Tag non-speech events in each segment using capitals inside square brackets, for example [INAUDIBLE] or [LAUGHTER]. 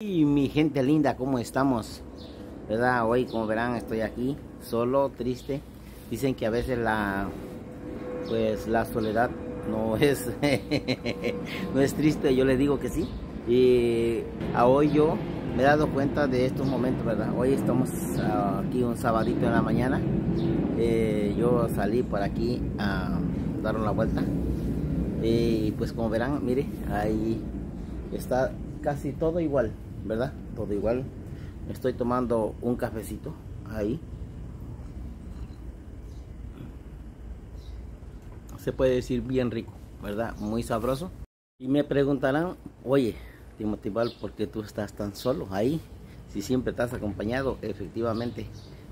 Y mi gente linda, ¿cómo estamos? ¿Verdad? Hoy, como verán, estoy aquí, solo, triste. Dicen que a veces la, pues, la soledad no [LAUGHS] es, no es triste. Yo le digo que sí. Y hoy yo me he dado cuenta de estos momentos, ¿verdad? Hoy estamos ah, aquí un sabadito en la mañana. Eh, yo salí por aquí a dar una vuelta. Y pues como verán, mire, ahí está casi todo igual, ¿verdad? Todo igual. Estoy tomando un cafecito ahí. Se puede decir bien rico, ¿verdad? Muy sabroso. Y me preguntarán, oye, Timothy Val, ¿por qué tú estás tan solo ahí? Si siempre estás acompañado, efectivamente.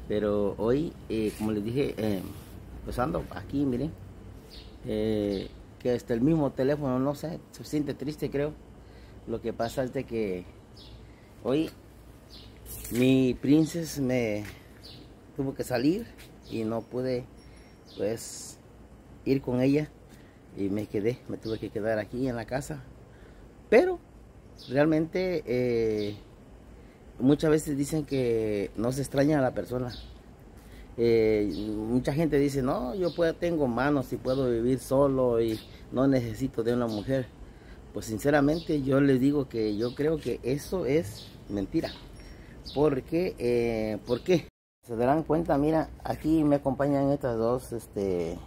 Pero hoy, eh, como les dije, eh, pues ando aquí, miren. Eh, que hasta el mismo teléfono, no sé, se siente triste creo. Lo que pasa es de que hoy mi princesa me tuvo que salir y no pude pues ir con ella y me quedé, me tuve que quedar aquí en la casa. Pero realmente eh, muchas veces dicen que no se extraña a la persona. Eh, mucha gente dice, no, yo puedo, tengo manos y puedo vivir solo y no necesito de una mujer. Pues sinceramente yo les digo que yo creo que eso es mentira. Porque, eh, ¿por qué? Se darán cuenta, mira, aquí me acompañan estas dos, este,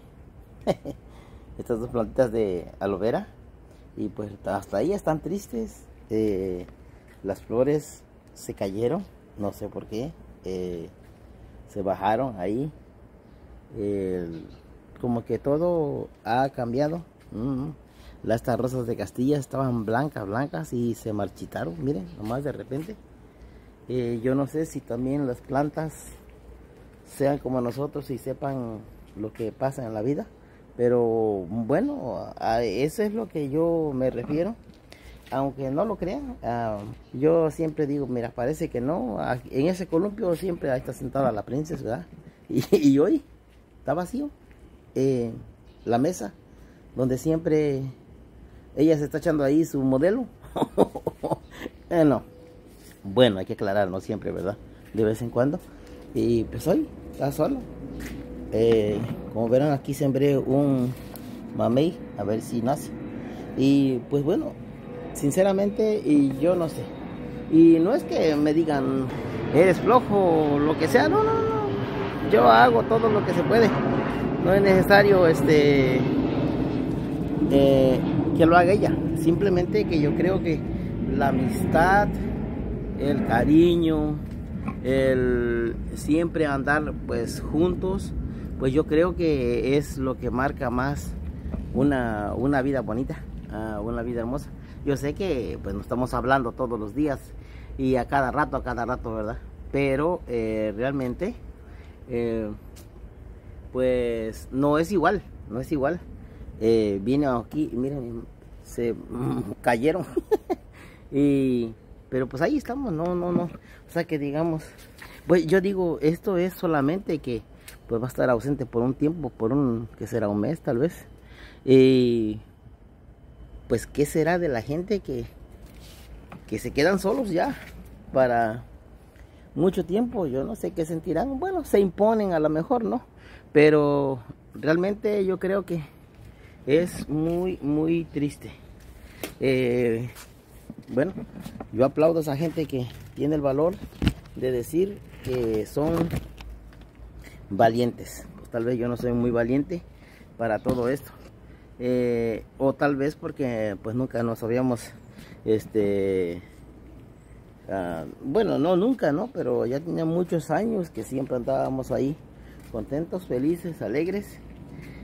[LAUGHS] estas dos plantitas de aloe vera. Y pues hasta ahí están tristes. Eh, las flores se cayeron, no sé por qué. Eh, se bajaron ahí. como que todo ha cambiado. Mm, estas rosas de Castilla estaban blancas, blancas y se marchitaron, miren, nomás de repente. Eh, yo no sé si también las plantas sean como nosotros y sepan lo que pasa en la vida. Pero bueno, a eso es lo que yo me refiero. Aunque no lo crean, ah, yo siempre digo, mira, parece que no. En ese columpio siempre está sentada la princesa. [LAUGHS] Y, hoy está vacío. Eh, la mesa donde siempre ella se está echando ahí su modelo. [LAUGHS] eh, no. Bueno, hay que aclarar, no siempre, ¿verdad? De vez en cuando. Y pues hoy está solo. Eh, como verán, aquí sembré un mamey, a ver si nace. Y pues bueno, sinceramente, y yo no sé. Y no es que me digan, eres flojo o lo que sea, no, no, no. Yo hago todo lo que se puede. No es necesario este eh, que lo haga ella. Simplemente que yo creo que la amistad, el cariño, el siempre andar pues juntos, pues yo creo que es lo que marca más una, una vida bonita, uh, una vida hermosa. Yo sé que pues no estamos hablando todos los días y a cada rato, a cada rato, ¿verdad? Pero eh, realmente, eh, pues no es igual, no es igual eh, vine aquí miren, se [LAUGHS] cayeron. [LAUGHS] y, pero pues ahí estamos, no, no, no. O sea que digamos, pues yo digo, esto es solamente que pues va a estar ausente por un tiempo, por un, que será un mes tal vez. Y pues qué será de la gente que, que se quedan solos ya para mucho tiempo, yo no sé qué sentirán. Bueno, se imponen a lo mejor, ¿no? Pero realmente yo creo que es muy, muy triste. Eh, bueno, yo aplaudo a esa gente que tiene el valor de decir que son valientes. Pues tal vez yo no soy muy valiente para todo esto. Eh, o tal vez porque pues nunca nos habíamos este ah, bueno no nunca no pero ya tenía muchos años que siempre andábamos ahí contentos felices alegres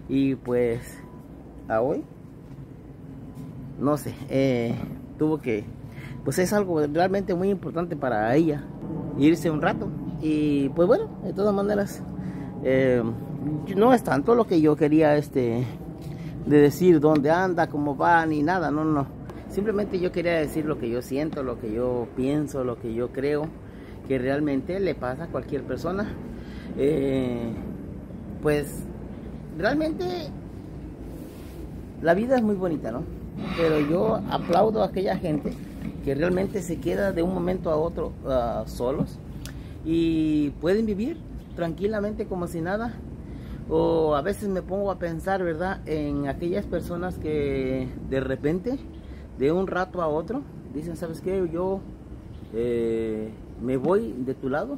y pues hoy, no sé, eh, tuvo que, pues es algo realmente muy importante para ella, irse un rato. Y pues bueno, de todas maneras, eh, no es tanto lo que yo quería este de decir dónde anda, cómo va, ni nada, no, no. Simplemente yo quería decir lo que yo siento, lo que yo pienso, lo que yo creo que realmente le pasa a cualquier persona. Eh, pues realmente la vida es muy bonita, ¿no? Pero yo aplaudo a aquella gente que realmente se queda de un momento a otro ah, solos y pueden vivir tranquilamente como si nada. O a veces me pongo a pensar, ¿verdad?, en aquellas personas que de repente, de un rato a otro, dicen, ¿sabes qué? Yo eh, me voy de tu lado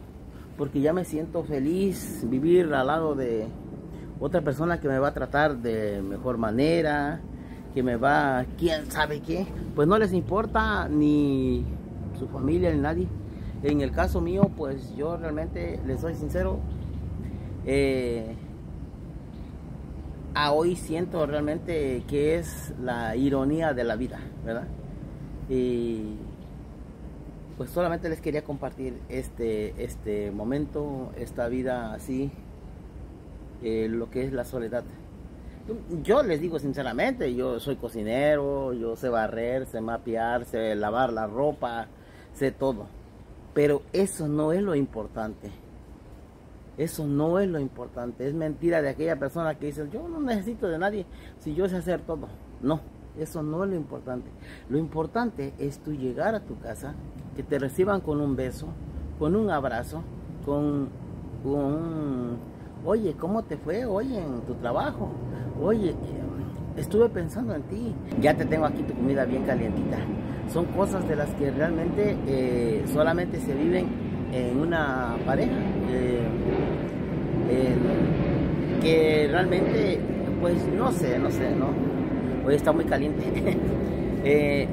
porque ya me siento feliz vivir al lado de otra persona que me va a tratar de mejor manera, que me va, quién sabe qué, pues no les importa ni su familia ni nadie. En el caso mío, pues yo realmente, les soy sincero, eh, a hoy siento realmente que es la ironía de la vida, ¿verdad? Y pues solamente les quería compartir este, este momento, esta vida así, eh, lo que es la soledad. Yo les digo sinceramente, yo soy cocinero, yo sé barrer, sé mapear, sé lavar la ropa, sé todo. Pero eso no es lo importante. Eso no es lo importante. Es mentira de aquella persona que dice, yo no necesito de nadie si yo sé hacer todo. No, eso no es lo importante. Lo importante es tú llegar a tu casa, que te reciban con un beso, con un abrazo, con, un, oye, ¿cómo te fue hoy en tu trabajo? Oye, estuve pensando en ti. Ya te tengo aquí tu comida bien calientita. Son cosas de las que realmente eh, solamente se viven en una pareja. Eh, que realmente, pues no sé, no sé, ¿no? Hoy está muy caliente. [LAUGHS] Eh,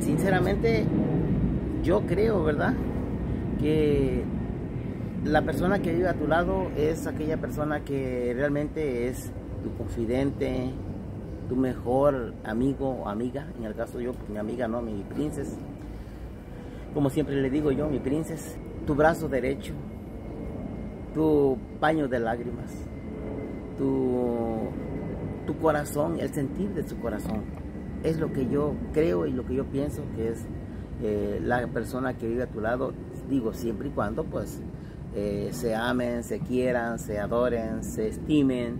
sinceramente, yo creo, ¿verdad? Que la persona que vive a tu lado es aquella persona que realmente es tu confidente, tu mejor amigo o amiga. En el caso yo, pues mi amiga, no, mi princesa. Como siempre le digo yo, mi princesa. Tu brazo derecho, tu paño de lágrimas, tu, corazón, el sentir de su corazón. Es lo que yo creo y lo que yo pienso que es eh, la persona que vive a tu lado, digo siempre y cuando pues eh, se amen, se quieran, se adoren, se estimen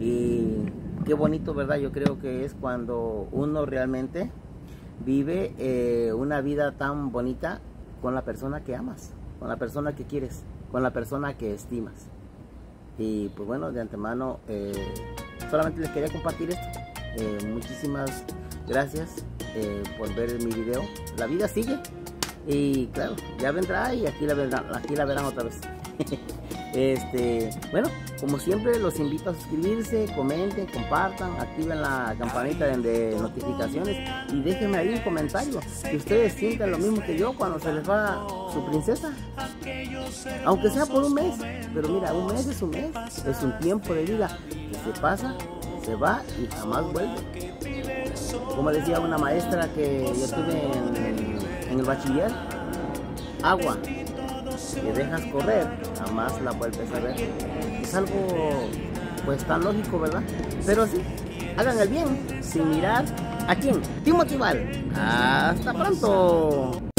y qué bonito, ¿verdad? Yo creo que es cuando uno realmente vive eh, una vida tan bonita con la persona que amas, con la persona que quieres con la persona que estimas. Y pues bueno, de antemano, eh, solamente les quería compartir esto. Muchísimas gracias por ver mi video. La vida sigue. Y claro, ya vendrá y aquí la verán, aquí la verán otra vez. [LAUGHS] este, bueno, como siempre los invito a suscribirse, comenten, compartan, activen la campanita de, notificaciones y déjenme ahí un comentario si ustedes sienten lo mismo que yo cuando se les va su princesa. Aunque sea por un mes, pero mira, un mes es un mes, es un tiempo de vida que se pasa, se va y jamás vuelve. Como decía una maestra que yo tuve en, el bachiller, agua que dejas correr, jamás la vuelves a ver. Es algo pues tan lógico, ¿verdad? Pero sí, hagan el bien sin mirar a quién. Timothy Val. Hasta pronto.